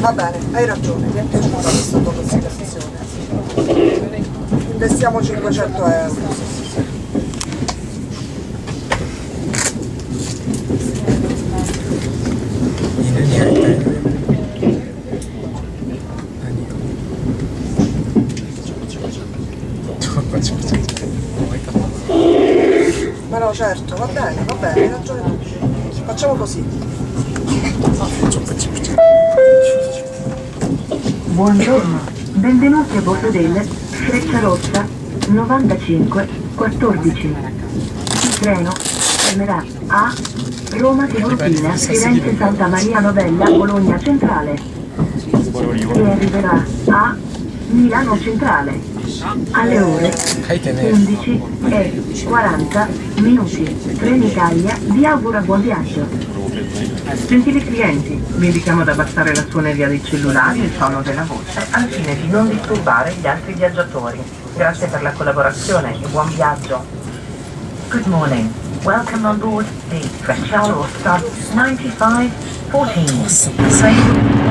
Va bene, hai ragione, 20 euro questa tua considerazione. Investiamo 500 euro. Ma no, certo, va bene, va bene, hai ragione tu. Facciamo così. Buongiorno, benvenuti a bordo del Frecciarossa 95 14. Il treno fermerà a Roma Tiburtina, Firenze Santa Maria Novella, Bologna Centrale e arriverà a Milano Centrale alle ore 11 e 40 minuti. Trenitalia vi augura buon viaggio. Gentili clienti, vi invitiamo ad abbassare la suoneria dei cellulari e il tono della voce al fine di non disturbare gli altri viaggiatori. Grazie per la collaborazione e buon viaggio. Good morning. Welcome on board the Frecciarossa 9514. Train